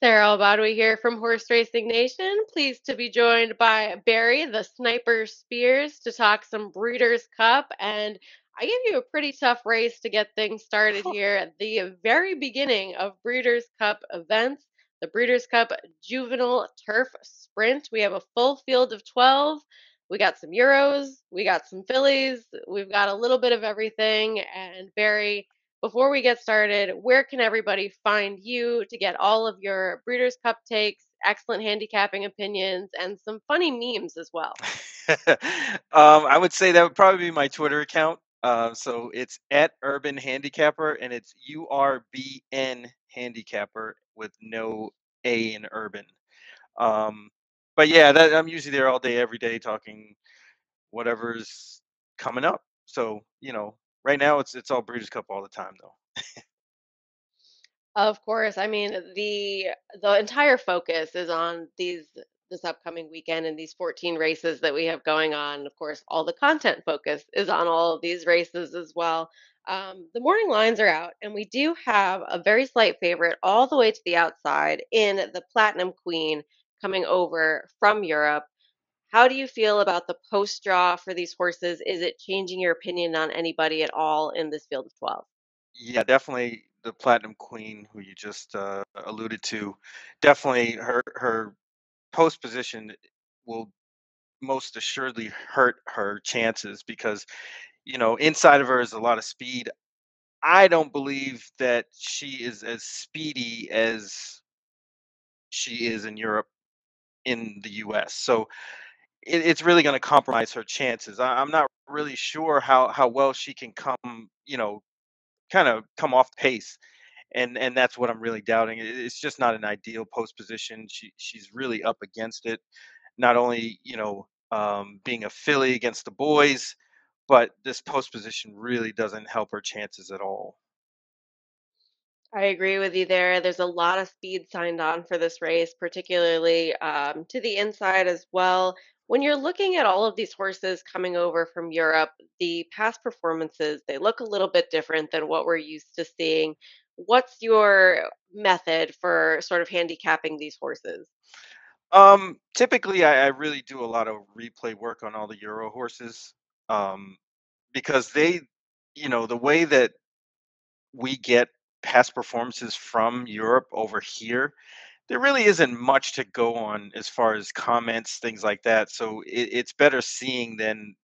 Sara Elbadwi here from Horse Racing Nation. Pleased to be joined by Barry, the Sniper Spears, to talk some Breeders' Cup. And I gave you a pretty tough race to get things started here at the very beginning of Breeders' Cup events. The Breeders' Cup Juvenile Turf Sprint. We have a full field of 12. We got some Euros, we got some fillies, we've got a little bit of everything. And Barry, before we get started, where can everybody find you to get all of your Breeders' Cup takes, excellent handicapping opinions, and some funny memes as well? um, I would say that would probably be my Twitter account. Uh, so it's at Urban Handicapper, and it's U R B N Handicapper with no A in Urban. Um, but yeah, that, I'm usually there all day, every day, talking whatever's coming up. So you know, right now it's it's all Breeders' Cup all the time, though. Of course. I mean, the the entire focus is on these this upcoming weekend and these 14 races that we have going on. Of course, all the content focus is on all of these races as well. Um, the morning lines are out, and we do have a very slight favorite all the way to the outside in the Platinum Queen coming over from Europe. How do you feel about the post draw for these horses? Is it changing your opinion on anybody at all in this field of 12? Yeah, definitely the Platinum Queen, who you just uh, alluded to. Definitely her her post position will most assuredly hurt her chances because you know inside of her is a lot of speed. I don't believe that she is as speedy as she is in Europe in the U.S. So it, it's really going to compromise her chances. I, I'm not really sure how how well she can come, you know, kind of come off pace, and and that's what I'm really doubting. It- It's just not an ideal post position. She she's really up against it. Not only you know um, being a filly against the boys, but this post position really doesn't help her chances at all. I agree with you there. There's a lot of speed signed on for this race, particularly um, to the inside as well. When you're looking at all of these horses coming over from Europe, the past performances, they look a little bit different than what we're used to seeing. What's your method for sort of handicapping these horses? Um, typically, I, I really do a lot of replay work on all the Euro horses um, because they, you know, the way that we get past performances from Europe over here, there really isn't much to go on as far as comments, things like that. So it, it's better seeing than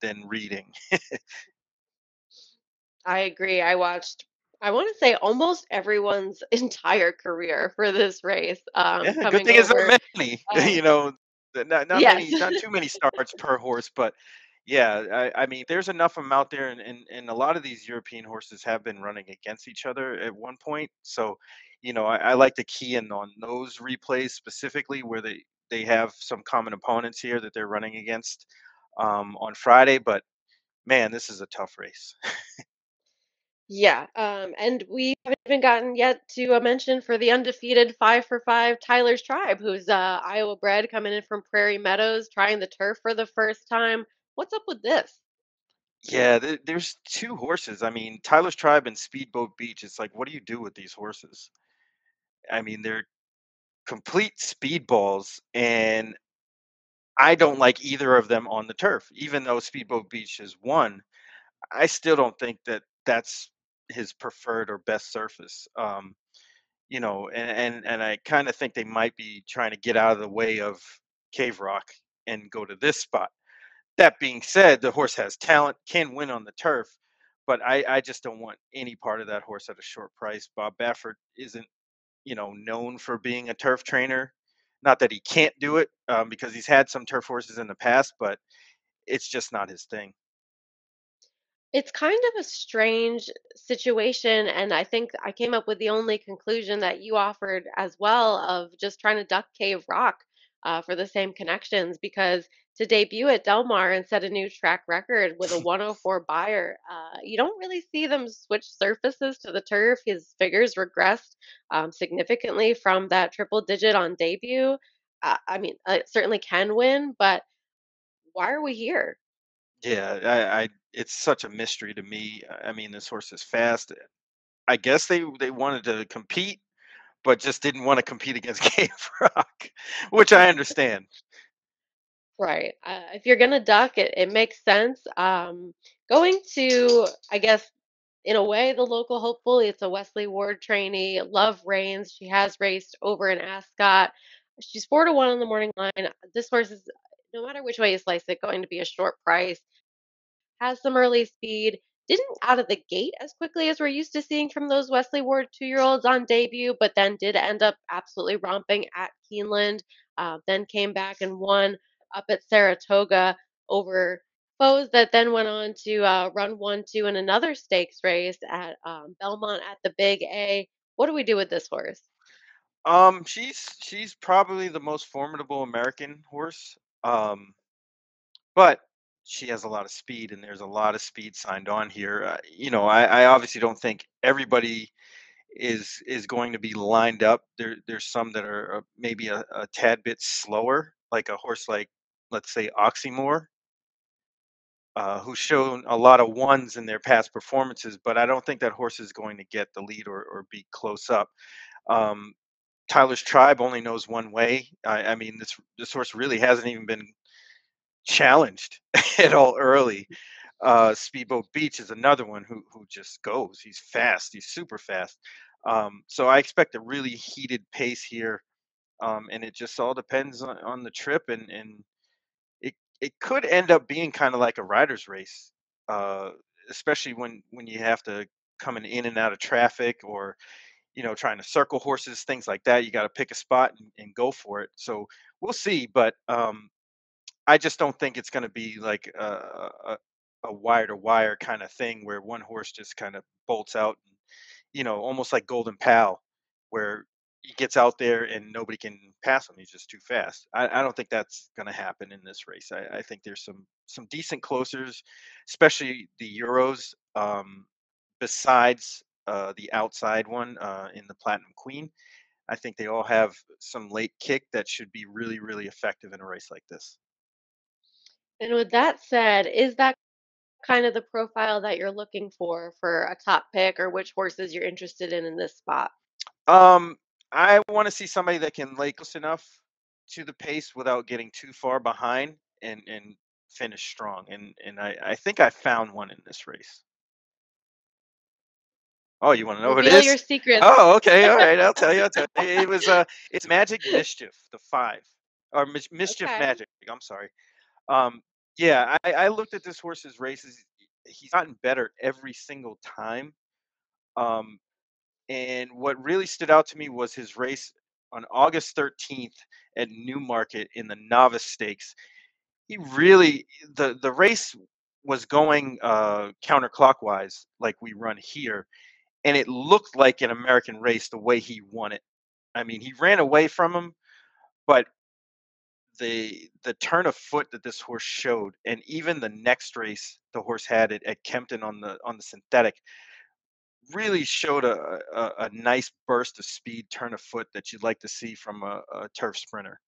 than reading. I agree. I watched, I want to say almost everyone's entire career for this race um, Yeah, good thing over. not many. Um, You know, not not yes. many, not too many starts per horse, but yeah, I, I mean, there's enough of them out there, and, and and a lot of these European horses have been running against each other at one point. So, you know, I, I like to key in on those replays specifically where they they have some common opponents here that they're running against um, on Friday. But man, this is a tough race. Yeah, um, and we haven't even gotten yet to a mention for the undefeated five for five Tyler's Tribe, who's uh, Iowa bred, coming in from Prairie Meadows, trying the turf for the first time. What's up with this? Yeah, there's two horses. I mean, Tyler's Tribe and Speedboat Beach. It's like, what do you do with these horses? I mean, they're complete speedballs, and I don't like either of them on the turf. Even though Speedboat Beach has won, I still don't think that that's his preferred or best surface. Um, you know, and and, and I kind of think they might be trying to get out of the way of Cave Rock and go to this spot. That being said, the horse has talent, can win on the turf, but I, I just don't want any part of that horse at a short price. Bob Baffert isn't you know, known for being a turf trainer. Not that he can't do it, um, because he's had some turf horses in the past, but it's just not his thing. It's kind of a strange situation, and I think I came up with the only conclusion that you offered as well of just trying to duck Cave Rock uh, for the same connections because to debut at Del Mar and set a new track record with a 104 Beyer, uh, you don't really see them switch surfaces to the turf. His figures regressed um, significantly from that triple digit on debut. Uh, I mean, uh, it certainly can win, but why are we here? Yeah, I, I it's such a mystery to me. I mean, this horse is fast. I guess they they wanted to compete, but just didn't want to compete against Cave Rock, which I understand. Right. Uh, if you're gonna duck, it, it makes sense. Um, going to, I guess, in a way, the local hopeful. It's a Wesley Ward trainee. Love Reigns. She has raced over in Ascot. She's four to one on the morning line. This horse is, no matter which way you slice it, going to be a short price has some early speed. Didn't out of the gate as quickly as we're used to seeing from those Wesley Ward two year olds on debut, but then did end up absolutely romping at Keeneland. Uh, then came back and won up at Saratoga over foes that then went on to uh, run one two in another stakes race at um, Belmont at the Big A. What do we do with this horse? Um, she's she's probably the most formidable American horse. Um, but she has a lot of speed, and there's a lot of speed signed on here. Uh, you know, I, I obviously don't think everybody is is going to be lined up. There, there's some that are uh, maybe a, a tad bit slower, like a horse like, let's say, Oxymore, uh, who's shown a lot of ones in their past performances. But I don't think that horse is going to get the lead or, or be close up. Um, Tyler's Tribe only knows one way. I, I mean, this this horse really hasn't even been challenged at all early. Uh, Speedboat Beach is another one who who just goes. He's fast. He's super fast. Um, so I expect a really heated pace here, um, and it just all depends on, on the trip, and and it could end up being kind of like a rider's race, uh, especially when when you have to coming in and out of traffic or you know trying to circle horses, things like that. You got to pick a spot and, and go for it. So we'll see, but um, I just don't think it's going to be like a, a, a wire to wire kind of thing where one horse just kind of bolts out, and, you know, almost like Golden Pal, where he gets out there and nobody can pass him. He's just too fast. I, I don't think that's going to happen in this race. I, I, think there's some some decent closers, especially the Euros. Um, besides uh, the outside one uh, in the Platinum Queen, I think they all have some late kick that should be really really effective in a race like this. And with that said, is that kind of the profile that you're looking for for a top pick or which horses you're interested in in this spot? Um, I want to see somebody that can lay close enough to the pace without getting too far behind and and finish strong. And and I I think I found one in this race. Oh, you want to know who it is? Your secrets. Oh, okay, all right. I'll tell you. I'll tell you. It was uh, it's Magic Mischief, the five, or Mis- Mischief Okay. Magic. I'm sorry. Um, yeah, I, I looked at this horse's races. He's gotten better every single time. Um, and what really stood out to me was his race on August 13th at Newmarket in the Novice Stakes. He really the the race was going uh, counterclockwise like we run here, and it looked like an American race the way he won it. I mean, he ran away from him, but the the turn of foot that this horse showed, and even the next race the horse had it at Kempton on the on the synthetic, really showed a, a, a nice burst of speed, turn of foot that you'd like to see from a, a turf sprinter.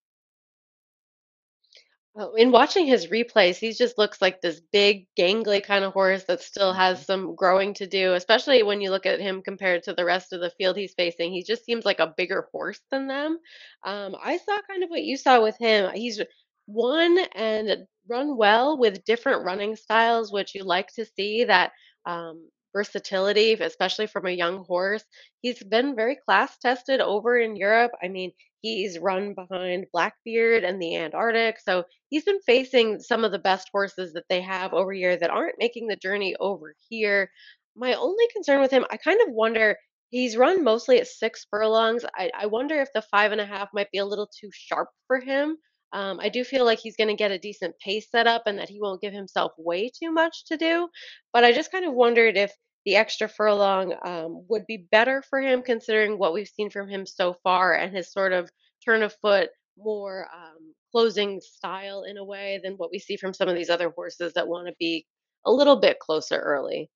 Oh, in watching his replays, he just looks like this big, gangly kind of horse that still has Mhm. some growing to do, especially when you look at him compared to the rest of the field he's facing. He just seems like a bigger horse than them. Um, I saw kind of what you saw with him. He's won and run well with different running styles, which you like to see that um, versatility, especially from a young horse. He's been very class tested over in Europe. I mean, he's run behind Blackbeard and the Antarctic. So he's been facing some of the best horses that they have over here that aren't making the journey over here. My only concern with him, I kind of wonder. He's run mostly at six furlongs. I, I wonder if the five and a half might be a little too sharp for him. Um, I do feel like he's going to get a decent pace set up and that he won't give himself way too much to do. But I just kind of wondered if the extra furlong um, would be better for him considering what we've seen from him so far and his sort of turn of foot, more um, closing style in a way than what we see from some of these other horses that want to be a little bit closer early.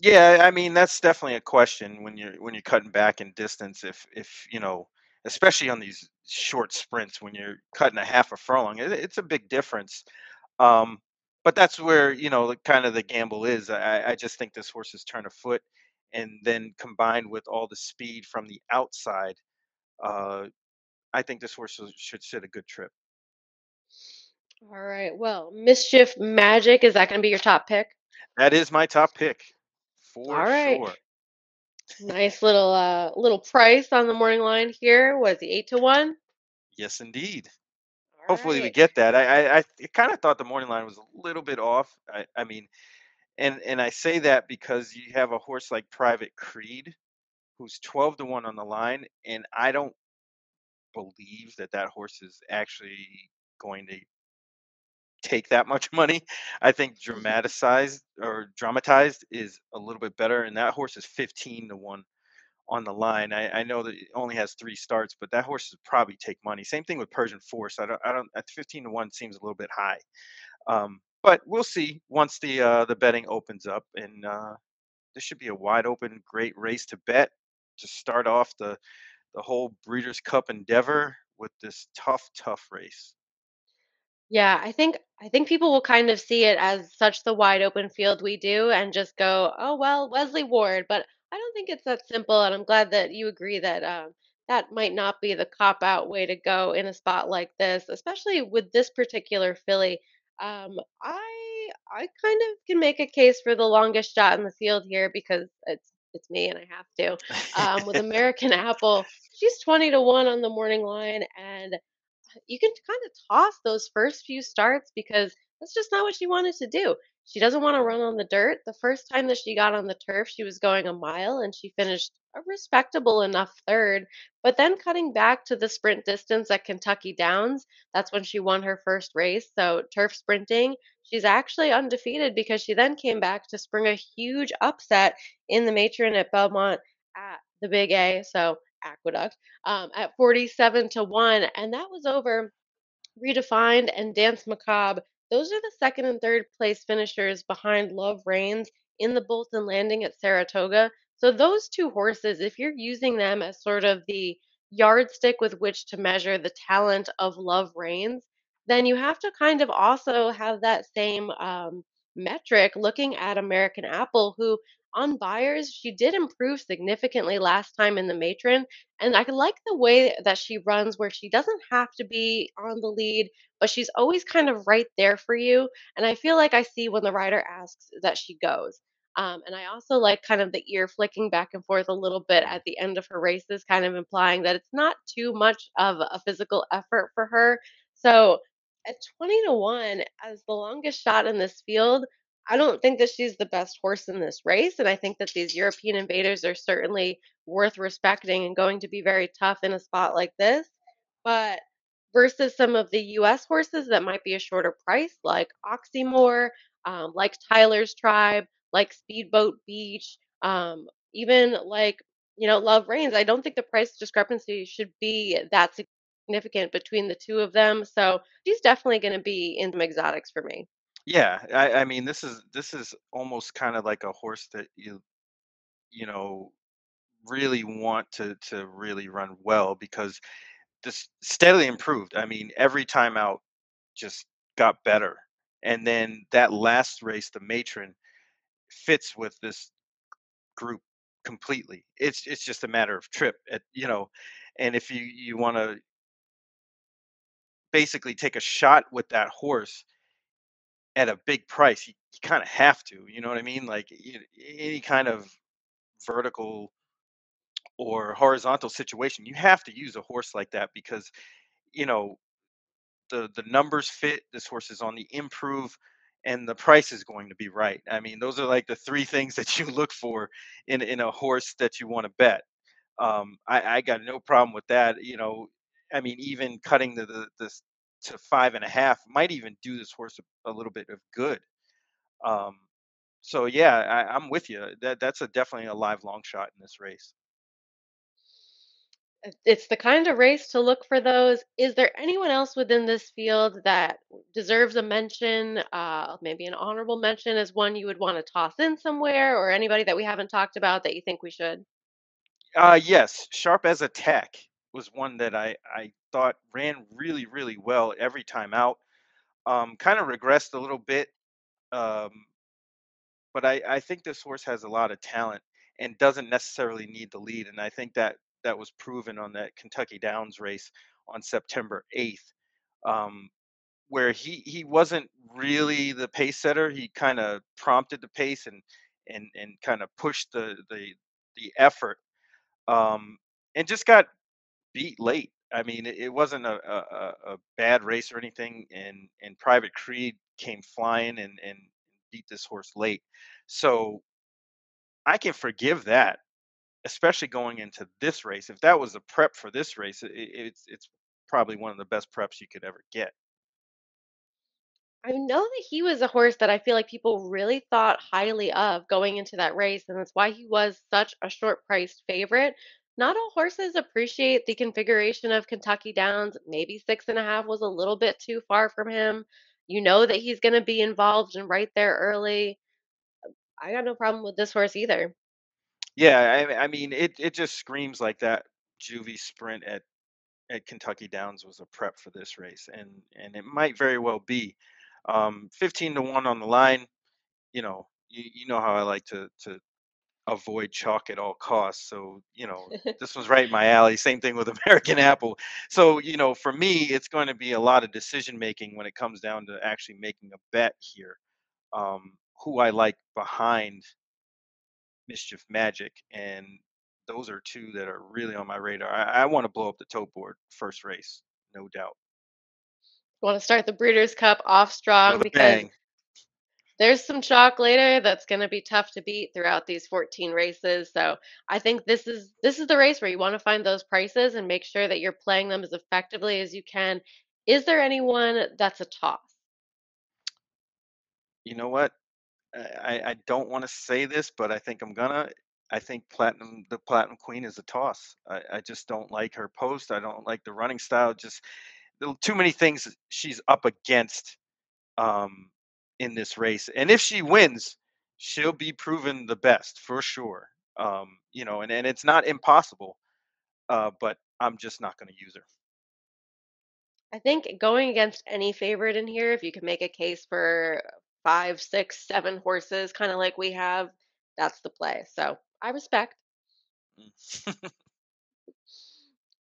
Yeah, I mean that's definitely a question when you're when you're cutting back in distance. If if you know, especially on these short sprints, when you're cutting a half a furlong, it, it's a big difference. Um, but that's where you know the kind of the gamble is. I, I just think this horse's turn of foot, and then combined with all the speed from the outside, Uh, I think this horse should sit a good trip. All right. Well, Mischief Magic, is that going to be your top pick? That is my top pick for All right. sure. Nice little uh little price on the morning line here. Was he eight to one? Yes, indeed. Hopefully we get that. I I, I kind of thought the morning line was a little bit off. I, I mean, and and I say that because you have a horse like Private Creed, who's twelve to one on the line, and I don't believe that that horse is actually going to take that much money. I think mm-hmm. dramatized or dramatized is a little bit better, and that horse is fifteen to one on the line. I, I know that it only has three starts, but that horse would probably take money. Same thing with Persian Force. I don't, I don't. At fifteen to one seems a little bit high, um, but we'll see once the uh, the betting opens up, and uh, this should be a wide open, great race to bet to start off the the whole Breeders' Cup endeavor with this tough, tough race. Yeah, I think I think people will kind of see it as such the wide open field we do and just go, "Oh, well, Wesley Ward." But I don't think it's that simple, and I'm glad that you agree that um, that might not be the cop out way to go in a spot like this, especially with this particular filly. Um, I I kind of can make a case for the longest shot in the field here because it's it's me and I have to. Um, with American Apple, she's 20 to 1 on the morning line and you can kind of toss those first few starts because that's just not what she wanted to do. She doesn't want to run on the dirt. The first time that she got on the turf, she was going a mile and she finished a respectable enough third. But then cutting back to the sprint distance at Kentucky Downs, that's when she won her first race. So, turf sprinting, she's actually undefeated because she then came back to spring a huge upset in the matron at Belmont at the Big A. So, Aqueduct um, at 47 to 1. And that was over Redefined and Dance Macabre. Those are the second and third place finishers behind Love Reigns in the Bolton Landing at Saratoga. So, those two horses, if you're using them as sort of the yardstick with which to measure the talent of Love Reigns, then you have to kind of also have that same um, metric looking at American Apple, who on Beyers, she did improve significantly last time in the matron and I like the way that she runs where she doesn't have to be on the lead, but she's always kind of right there for you. And I feel like I see when the rider asks that she goes. Um, and I also like kind of the ear flicking back and forth a little bit at the end of her races, kind of implying that it's not too much of a physical effort for her. So at 20 to 1, as the longest shot in this field, I don't think that she's the best horse in this race. And I think that these European invaders are certainly worth respecting and going to be very tough in a spot like this. But versus some of the US horses that might be a shorter price, like Oxymore, um, like Tyler's Tribe, like Speedboat Beach, um, even like, you know, Love Reigns, I don't think the price discrepancy should be that significant between the two of them. So she's definitely going to be in some exotics for me. Yeah, I, I mean, this is this is almost kind of like a horse that you you know really want to to really run well because this steadily improved. I mean, every time out just got better. And then that last race, the matron, fits with this group completely. It's it's just a matter of trip at you know, and if you you want to basically take a shot with that horse at a big price, you, you kind of have to. You know what I mean? Like y- any kind of vertical or horizontal situation, you have to use a horse like that because you know the the numbers fit. This horse is on the improve, and the price is going to be right. I mean, those are like the three things that you look for in in a horse that you want to bet. Um, I, I got no problem with that. You know, I mean, even cutting the, the this to five and a half might even do this horse a, a little bit of good. Um, so yeah, I, I'm with you. That that's a definitely a live long shot in this race. It's the kind of race to look for those. Is there anyone else within this field that deserves a mention, uh, maybe an honorable mention as one you would want to toss in somewhere, or anybody that we haven't talked about that you think we should? Uh, yes, sharp as a tack was one that I I thought ran really really well every time out. Um, kind of regressed a little bit, um, but I I think this horse has a lot of talent and doesn't necessarily need the lead, and I think that that was proven on that Kentucky Downs race on September 8th, um, where he he wasn't really the pace setter. He kind of prompted the pace and and and kind of pushed the the the effort, um, and just got beat late. I mean, it, wasn't a, a, a a bad race or anything, and and Private Creed came flying and and beat this horse late. So I can forgive that, especially going into this race. If that was a prep for this race, it, it's it's probably one of the best preps you could ever get. I know that he was a horse that I feel like people really thought highly of going into that race, and that's why he was such a short priced favorite. Not all horses appreciate the configuration of Kentucky Downs. Maybe six and a half was a little bit too far from him. You know that he's going to be involved and right there early. I got no problem with this horse either. Yeah, I, I mean, it it just screams like that Juvie sprint at at Kentucky Downs was a prep for this race, and and it might very well be. Um, 15 to one on the line. You know, you, you know how I like to to avoid chalk at all costs. So, you know, this was right in my alley. Same thing with American Apple. So, you know, for me, it's going to be a lot of decision making when it comes down to actually making a bet here. Um, who I like behind Mischief Magic, and those are two that are really on my radar. I, I want to blow up the tote board first race, no doubt, Want to start the Breeders' Cup off strong because bang. There's some chalk later that's going to be tough to beat throughout these 14 races. So I think this is this is the race where you want to find those prices and make sure that you're playing them as effectively as you can. Is there anyone that's a toss? You know what? I, I don't want to say this, but I think I'm gonna. I think Platinum, the Platinum Queen, is a toss. I, I just don't like her post. I don't like the running style. Just too many things she's up against um, in this race. And if she wins, she'll be proven the best for sure. Um, you know, and, and it's not impossible, uh, but I'm just not going to use her. I think going against any favorite in here, if you can make a case for five, six, seven horses, kind of like we have, that's the play. So I respect. Mm.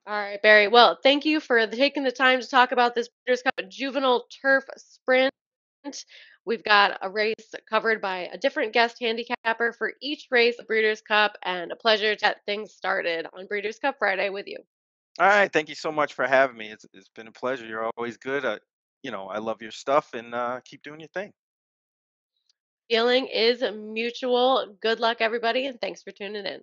All right, Barry. Well, thank you for taking the time to talk about this Breeders' Cup Juvenile Turf Sprint. We've got a race covered by a different guest handicapper for each race of Breeders' Cup, and a pleasure to get things started on Breeders' Cup Friday with you. All right, thank you so much for having me. It's it's been a pleasure. You're always good. Uh, you know, I love your stuff, and uh, keep doing your thing. Feeling is mutual. Good luck, everybody, and thanks for tuning in.